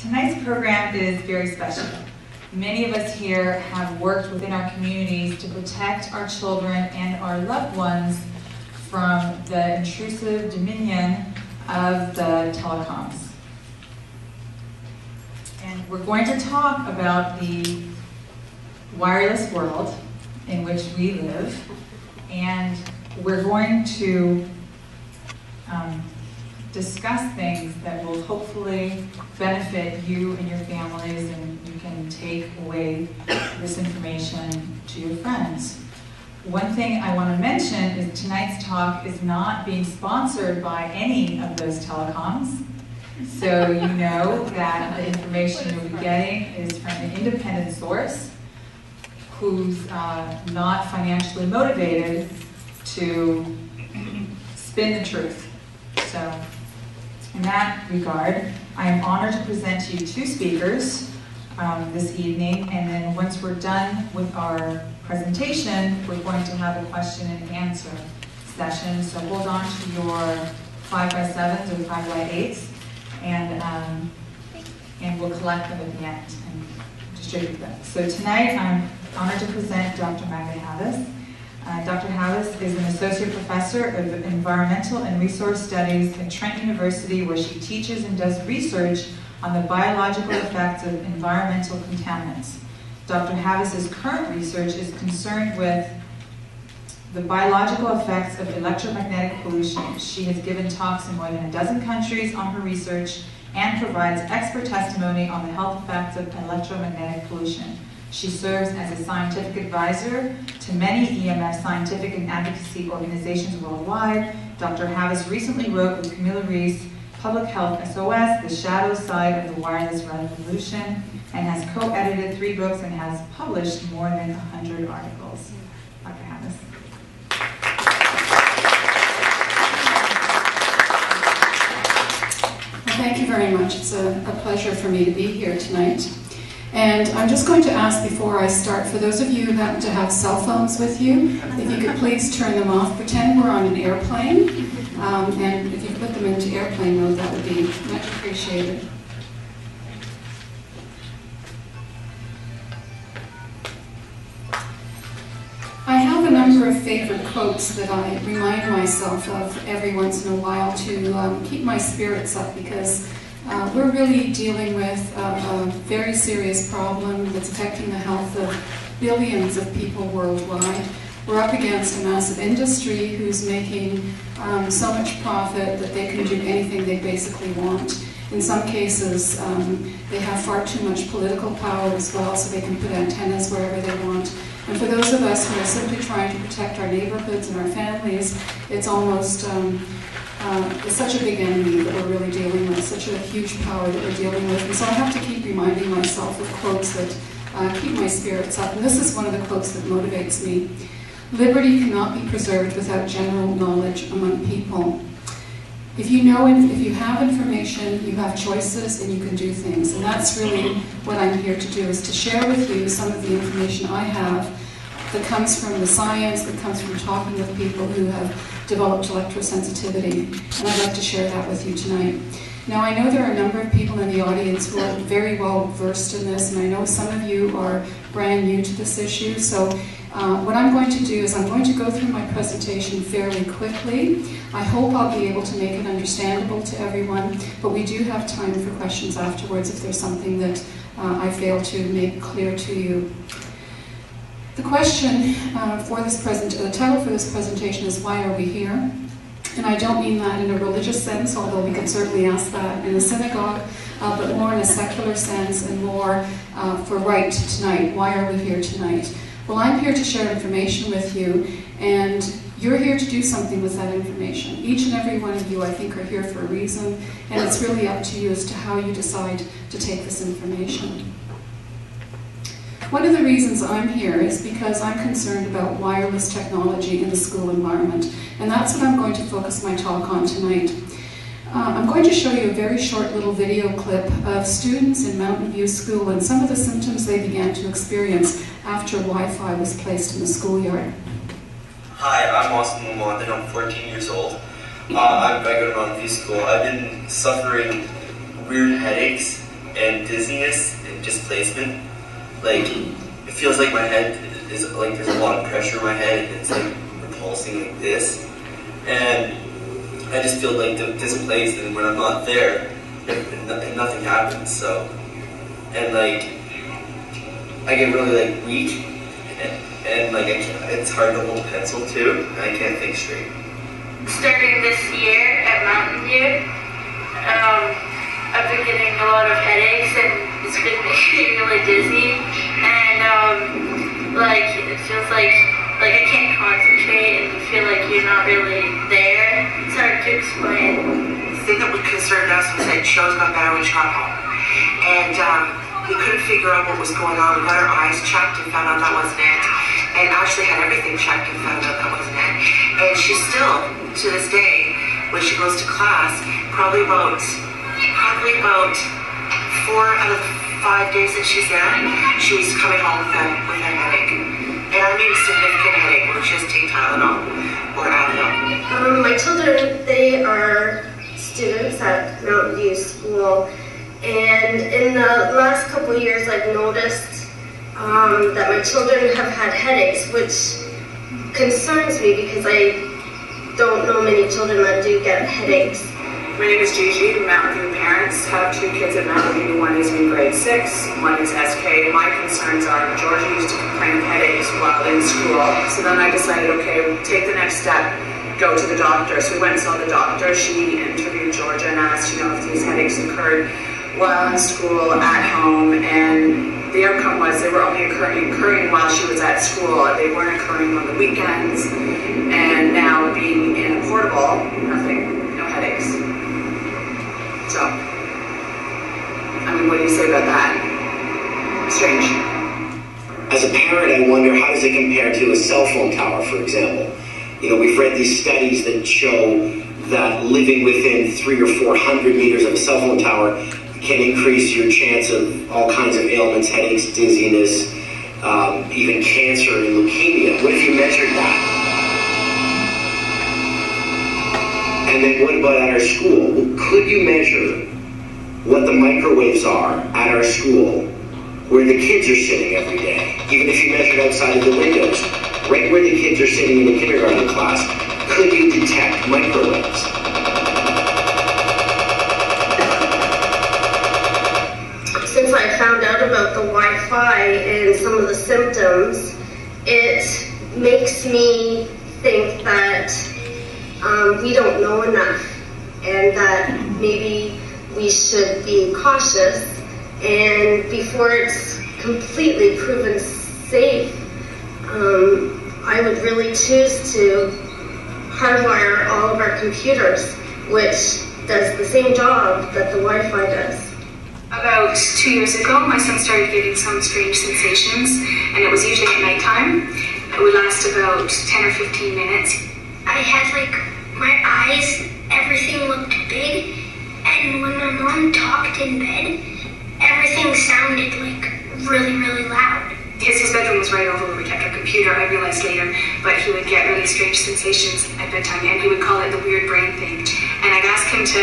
Tonight's program is very special. Many of us here have worked within our communities to protect our children and our loved ones from the intrusive dominion of the telecoms. And we're going to talk about the wireless world in which we live, and we're going to um, discuss things that will hopefully benefit you and your families, and you can take away this information to your friends. One thing I want to mention is tonight's talk is not being sponsored by any of those telecoms. So you know that the information you'll be getting is from an independent source who's uh, not financially motivated to spin the truth. So in that regard, I am honored to present to you two speakers um, this evening, and then once we're done with our presentation, we're going to have a question and answer session. So hold on to your five by sevens or five by eights, and um, and we'll collect them at the end and distribute them. So tonight, I'm honored to present Dr. Magda Havas. Uh, Dr. Havas is an associate professor of environmental and resource studies at Trent University, where she teaches and does research on the biological effects of environmental contaminants. Dr. Havas's current research is concerned with the biological effects of electromagnetic pollution. She has given talks in more than a dozen countries on her research and provides expert testimony on the health effects of electromagnetic pollution. She serves as a scientific advisor to many EMF scientific and advocacy organizations worldwide. Dr. Havas recently wrote with Camilla Rees, Public Health SOS, The Shadow Side of the Wireless Revolution, and has co-edited three books and has published more than 100 articles. Dr. Havas. Thank you very much. It's a, a pleasure for me to be here tonight. And I'm just going to ask before I start, for those of you who happen to have cell phones with you, if you could please turn them off. Pretend we're on an airplane. Um, and if you put them into airplane mode, that would be much appreciated. I have a number of favorite quotes that I remind myself of every once in a while to um, keep my spirits up because uh, we're really dealing with a, a, very serious problem that's affecting the health of billions of people worldwide. We're up against a massive industry who's making um, so much profit that they can do anything they basically want. In some cases, um, they have far too much political power as well, so they can put antennas wherever they want. And for those of us who are simply trying to protect our neighborhoods and our families, it's almost um, uh, it's such a big enemy that we're really dealing with, such a huge power that we're dealing with. And so I have to keep reminding myself of quotes that uh, keep my spirits up. And this is one of the quotes that motivates me. Liberty cannot be preserved without general knowledge among people. If you know, if you have information, you have choices and you can do things. And that's really what I'm here to do, is to share with you some of the information I have that comes from the science, that comes from talking with people who have developed electrosensitivity. And I'd like to share that with you tonight. Now, I know there are a number of people in the audience who are very well versed in this, and I know some of you are brand new to this issue. So, uh, what I'm going to do is I'm going to go through my presentation fairly quickly. I hope I'll be able to make it understandable to everyone, but we do have time for questions afterwards if there's something that uh, I fail to make clear to you. The question uh, for this present, the title for this presentation is Why Are We Here? And I don't mean that in a religious sense, although we can certainly ask that in a synagogue, uh, but more in a secular sense and more uh, for right tonight. Why are we here tonight? Well, I'm here to share information with you, and you're here to do something with that information. Each and every one of you, I think, are here for a reason, and it's really up to you as to how you decide to take this information. One of the reasons I'm here is because I'm concerned about wireless technology in the school environment, and that's what I'm going to focus my talk on tonight. Uh, I'm going to show you a very short little video clip of students in Mountain View School and some of the symptoms they began to experience after Wi-Fi was placed in the schoolyard. Hi, I'm Austin Lamont and I'm 14 years old. Uh, I'm, I go to Mountain View School. I've been suffering weird headaches and dizziness and displacement. Like it feels like my head is like there's a lot of pressure in my head and it's like repulsing like this. And I just feel like displaced and when I'm not there, nothing happens. So, and like I get really like weak and, and like it's hard to hold a pencil too. And I can't think straight. Starting this year at Mountain View, um, I've been getting a lot of headaches and it's me really dizzy. And um, like it feels like like I can't concentrate and you feel like you're not really there. It's hard to explain. The thing that would concern us was that Joe's got better when she home. And um, we couldn't figure out what was going on. We got her eyes checked and found out that wasn't it. And actually had everything checked and found out that wasn't it. And she still, to this day, when she goes to class, probably about probably about four out of five days that she's there, she's coming home with a, with a headache. And I mean significant headache, where just take Tylenol or Advil. Um, my children, they are students at Mountain View School, and in the last couple years, I've noticed um, that my children have had headaches, which concerns me because I don't know many children that do get headaches. My name is Gigi. Mountain View parents have two kids at Mountain View. One is in grade six, one is SK. My concerns are Georgia used to complain of headaches while in school. So then I decided, okay, take the next step, go to the doctor. So we went and saw the doctor. She interviewed Georgia and asked, you know, if these headaches occurred while in school, at home, and the outcome was they were only occurring, occurring while she was at school. They weren't occurring on the weekends. And now being in a portable, nothing. So, I mean, what do you say about that? Strange. As a parent, I wonder how does it compare to a cell phone tower, for example? You know, we've read these studies that show that living within three or four hundred meters of a cell phone tower can increase your chance of all kinds of ailments, headaches, dizziness, um, even cancer and leukemia. What if you measured that? And then what about at our school? Could you measure what the microwaves are at our school where the kids are sitting every day? Even if you measured outside of the windows, right where the kids are sitting in the kindergarten class, could you detect microwaves? Since I found out about the Wi-Fi and some of the symptoms, it makes me think that um, we don't know enough and that maybe we should be cautious and before it's completely proven safe, um, I would really choose to hardwire all of our computers, which does the same job that the Wi-Fi does. About two years ago, my son started getting some strange sensations, and it was usually at nighttime. It would last about 10 or 15 minutes. I had like my eyes, everything looked big, and when my mom talked in bed, everything sounded like really, really loud. His, his bedroom was right over where we kept our computer, I realized later, but he would get really strange sensations at bedtime, and he would call it the weird brain thing. And I'd ask him to,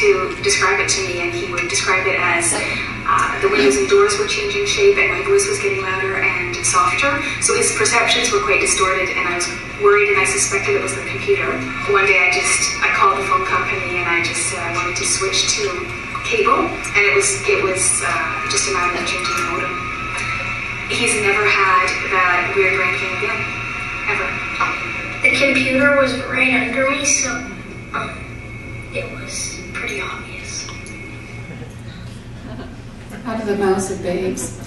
to describe it to me, and he would describe it as uh, the windows and doors were changing shape, and my voice was getting louder and softer. So his perceptions were quite distorted, and I was worried, and I suspected it was the computer. One day, I just I called the phone company, and I just said I wanted to switch to cable, and it was it was uh, just a matter of changing the modem. He's never had that weird brain thing again, ever. The computer was right under me, so um, it was pretty obvious. Out of the mouths of babes.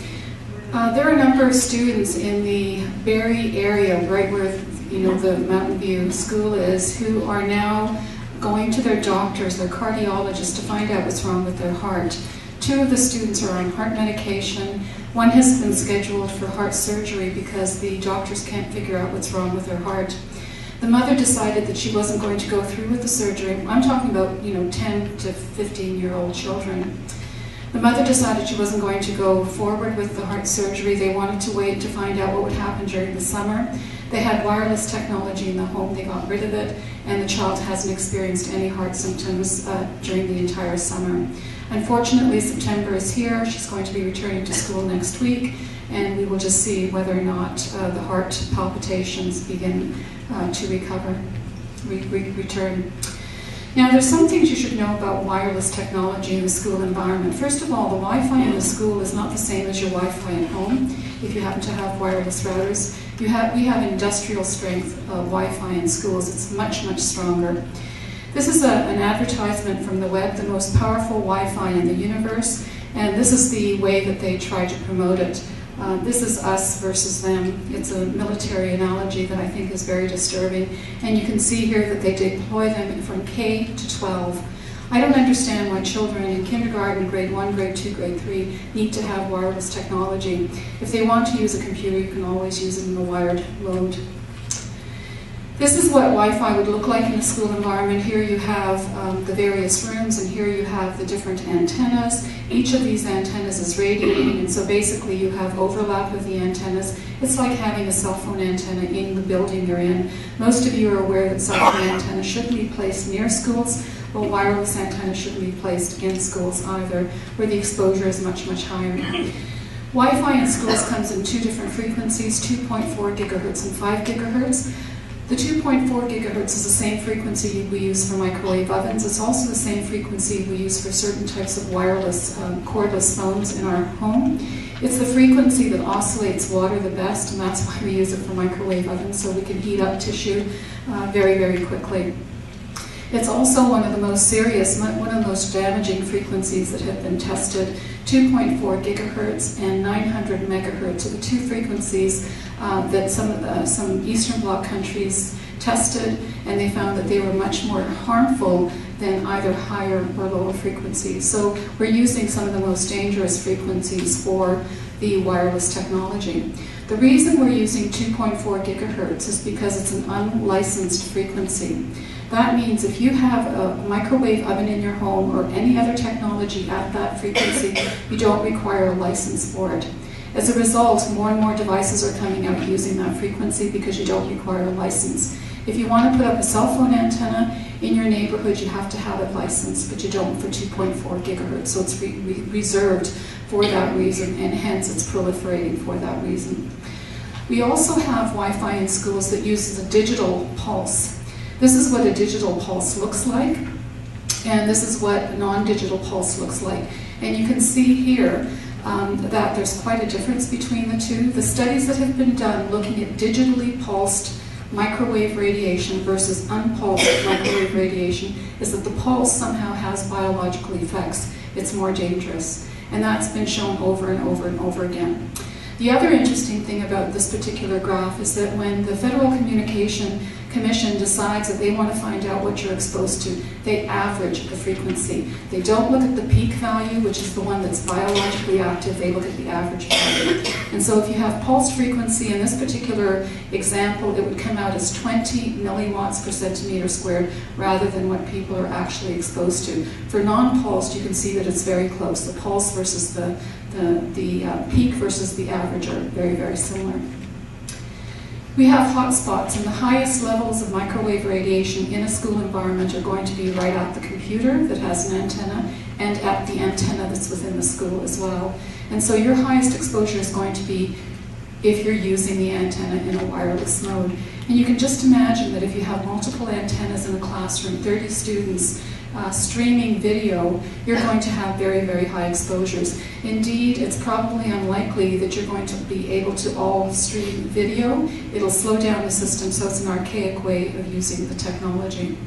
Uh, there are a number of students in the Barrie area, right where you know the Mountain View School is, who are now going to their doctors, their cardiologists, to find out what's wrong with their heart. Two of the students are on heart medication. One has been scheduled for heart surgery because the doctors can't figure out what's wrong with her heart. The mother decided that she wasn't going to go through with the surgery. I'm talking about, you know, 10 to 15 year old children. The mother decided she wasn't going to go forward with the heart surgery. They wanted to wait to find out what would happen during the summer. They had wireless technology in the home, they got rid of it, and the child hasn't experienced any heart symptoms uh, during the entire summer. Unfortunately, September is here. She's going to be returning to school next week, and we will just see whether or not uh, the heart palpitations begin uh, to recover, re re return. Now, there's some things you should know about wireless technology in the school environment. First of all, the Wi-Fi in the school is not the same as your Wi-Fi at home. If you happen to have wireless routers, you have, we have industrial strength uh, Wi-Fi in schools. It's much, much stronger. This is a, an advertisement from the web, the most powerful Wi-Fi in the universe, and this is the way that they try to promote it. Uh, this is us versus them. It's a military analogy that I think is very disturbing. And you can see here that they deploy them from K to 12. I don't understand why children in kindergarten, grade 1, grade 2, grade 3 need to have wireless technology. If they want to use a computer, you can always use it in a wired mode. This is what Wi-Fi would look like in a school environment. Here you have um, the various rooms, and here you have the different antennas. Each of these antennas is radiating, and so basically you have overlap of the antennas. It's like having a cell phone antenna in the building you're in. Most of you are aware that cell phone antennas shouldn't be placed near schools, but wireless antennas shouldn't be placed in schools either, where the exposure is much, much higher. Wi-Fi in schools comes in two different frequencies, 2.4 gigahertz and 5 gigahertz. The 2.4 gigahertz is the same frequency we use for microwave ovens. It's also the same frequency we use for certain types of wireless um, cordless phones in our home. It's the frequency that oscillates water the best, and that's why we use it for microwave ovens, so we can heat up tissue uh, very, very quickly. It's also one of the most serious, one of the most damaging frequencies that have been tested. 2.4 gigahertz and 900 megahertz are the two frequencies uh, that some of the, some Eastern Bloc countries tested, and they found that they were much more harmful than either higher or lower frequencies. So we're using some of the most dangerous frequencies for the wireless technology. The reason we're using 2.4 gigahertz is because it's an unlicensed frequency. That means if you have a microwave oven in your home or any other technology at that frequency, you don't require a license for it. As a result, more and more devices are coming out using that frequency because you don't require a license. If you want to put up a cell phone antenna in your neighborhood, you have to have it licensed, but you don't for 2.4 gigahertz, so it's re re reserved for that reason, and hence it's proliferating for that reason. We also have Wi-Fi in schools that uses a digital pulse. This is what a digital pulse looks like, and this is what non-digital pulse looks like. And you can see here um, that there's quite a difference between the two. The studies that have been done looking at digitally pulsed microwave radiation versus unpulsed microwave radiation is that the pulse somehow has biological effects. It's more dangerous. And that's been shown over and over and over again. The other interesting thing about this particular graph is that when the Federal Communication Commission decides that they want to find out what you're exposed to, they average the frequency. They don't look at the peak value, which is the one that's biologically active, they look at the average value. And so if you have pulsed frequency, in this particular example, it would come out as 20 milliwatts per centimeter squared rather than what people are actually exposed to. For non-pulsed, you can see that it's very close. The pulse versus the, the, the uh, peak versus the average are very, very similar. We have hot spots, and the highest levels of microwave radiation in a school environment are going to be right at the computer that has an antenna and at the antenna that's within the school as well. And so your highest exposure is going to be if you're using the antenna in a wireless mode. And you can just imagine that if you have multiple antennas in a classroom, 30 students, uh, streaming video, you're going to have very, very high exposures. Indeed, it's probably unlikely that you're going to be able to all stream video. It'll slow down the system, so it's an archaic way of using the technology.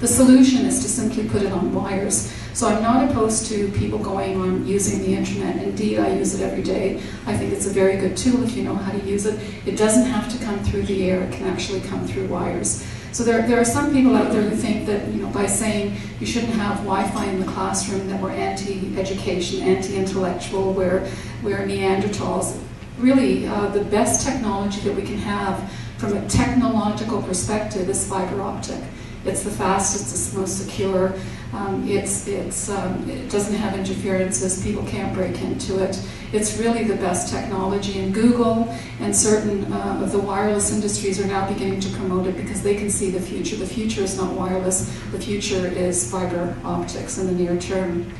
The solution is to simply put it on wires. So I'm not opposed to people going on using the internet. Indeed, I use it every day. I think it's a very good tool if you know how to use it. It doesn't have to come through the air, it can actually come through wires. So there, there are some people out there who think that, you know, by saying you shouldn't have Wi-Fi in the classroom, that we're anti-education, anti-intellectual, we're, we're Neanderthals. Really, uh, the best technology that we can have from a technological perspective is fiber optic. It's the fastest, it's the most secure. Um, it's, it's, um, it doesn't have interferences, people can't break into it. It's really the best technology, and Google and certain uh, of the wireless industries are now beginning to promote it because they can see the future. The future is not wireless, the future is fiber optics in the near term.